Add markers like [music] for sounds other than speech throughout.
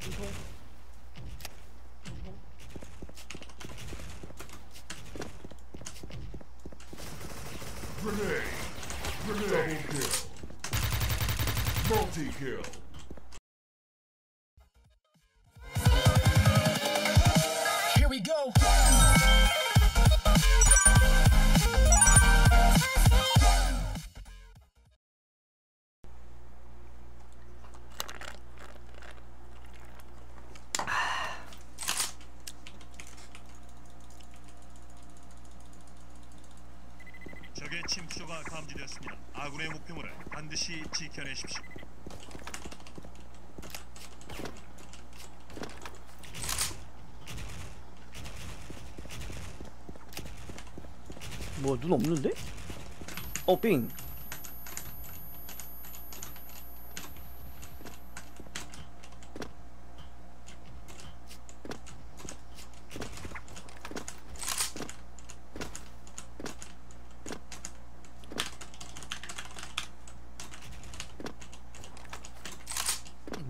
중통. 중통. Grenade. Grenade. Double kill. Multi-kill. 침투조가 감지되었습니다. 아군의 목표물을 반드시 지켜내십시오. 뭐 눈 없는데? 어 삥.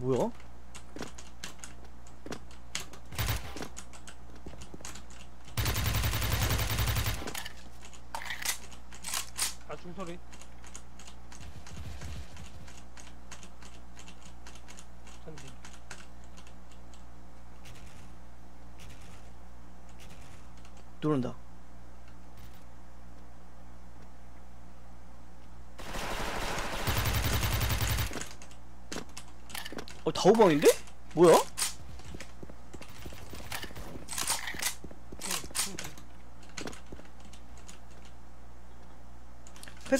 뭐야? 아 중소리. 전진. 누른다. 어 다오방인데? 뭐야?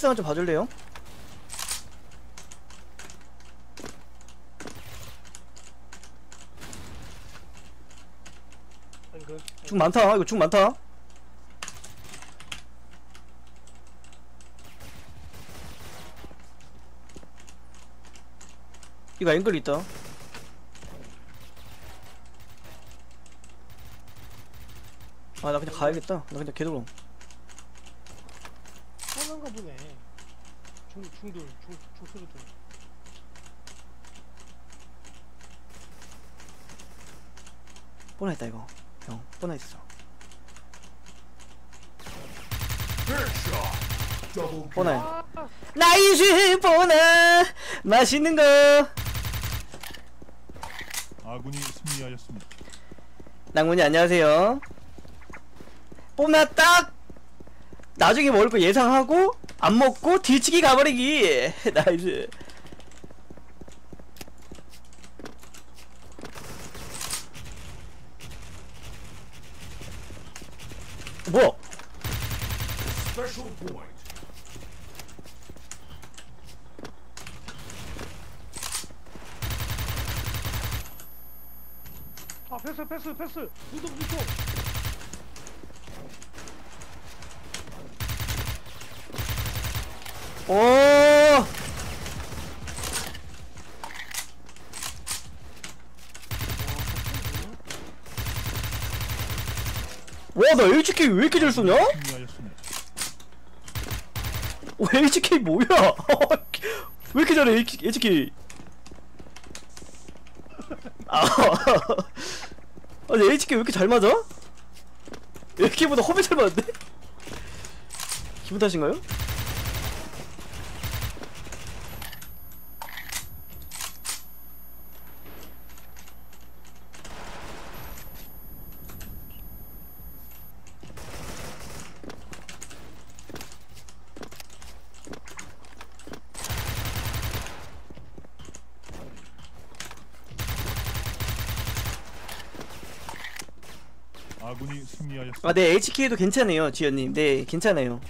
패스만 좀 봐줄래요? 중 많다. 이거 중 많다. 이거 앵글 있다. 아 나 그냥 가야겠다. 나 그냥. 하나인가 보네. 중 중돌 중 중소리 돌. 뻔했다 이거. 형 뻔했어. 뻔해. 나이스 뻔해. 맛있는 거. 아군이 승리하였습니다. 낭문이 안녕하세요. 뽐나 딱 나중에 먹을 거 예상하고 안 먹고 뒤치기 가버리기. [laughs] 나이스. point. 아 패스 패스 패스. 유독 유독. 오. 와, 나 HK 왜 이렇게 잘 쏘냐? 오, HK 뭐야? [laughs] 왜 이렇게 잘해, HK? 아, 아니, HK 왜 이렇게 잘 맞아? HK보다 허비 잘 맞는데? 기분 탓인가요? 아군이 승리하였습니다. 아, 네, HK도 괜찮아요, 지연님. 네, 괜찮아요.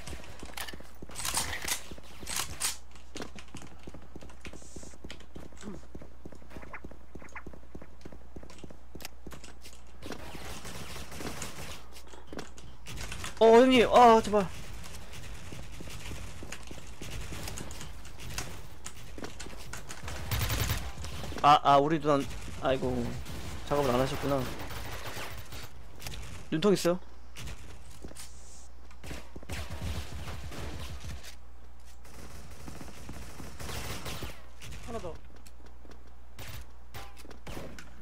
어, 형님, 아, 제발. 아, 아, 우리 누나, 아이고, 작업을 안 하셨구나. 눈통 있어요? 하나 더.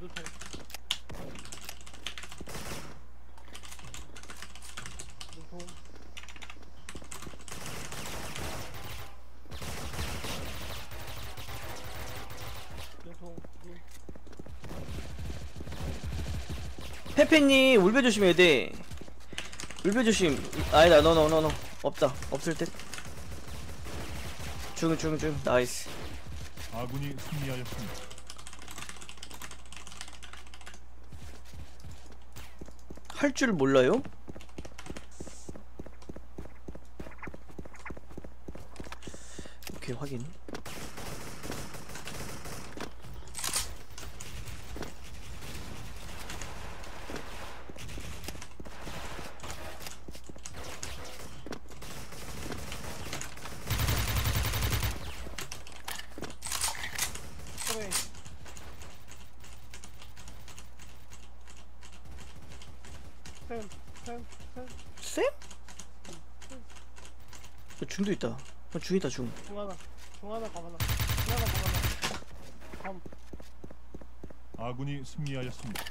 눈통. 페페님 울배 조심해야 돼 울배 조심. 아니다 너너너너 없다. 없을 듯 중중중. 나이스. 아군이 승리하였습니다. 할 줄 몰라요? 오케이 확인 그래. 쌤. 쌤? 어, 중도 있다 어, 중 있다 중 중 하나, 중 하나, 감 하나. 중 하나. 감. 아군이 승리하였습니다.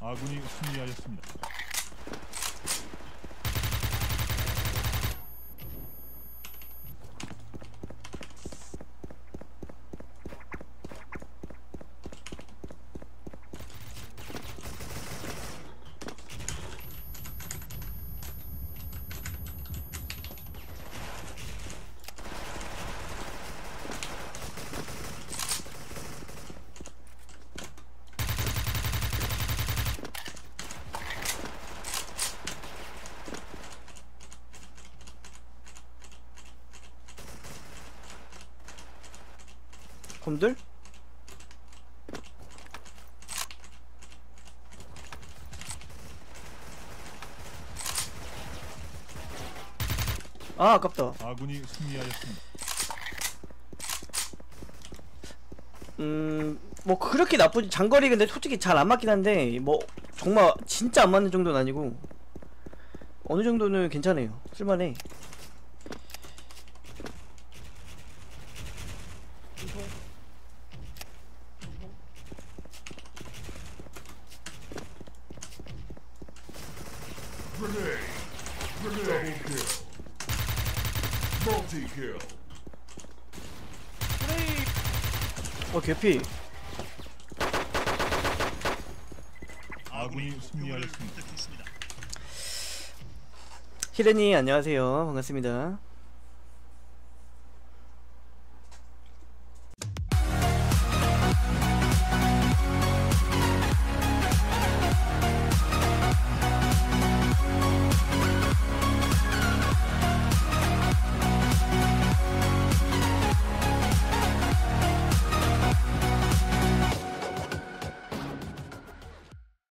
아군이 승리하였습니다. 검들? 아 아깝다 아군이 승리하였습니다. 음, 뭐 그렇게 나쁘지 장거리 근데 솔직히 잘 안 맞긴 한데 뭐 정말 진짜 안 맞는 정도는 아니고 어느 정도는 괜찮아요. 쓸만해. 어 개피. 아군이 승리하였습니다. 히레니 안녕하세요. 반갑습니다.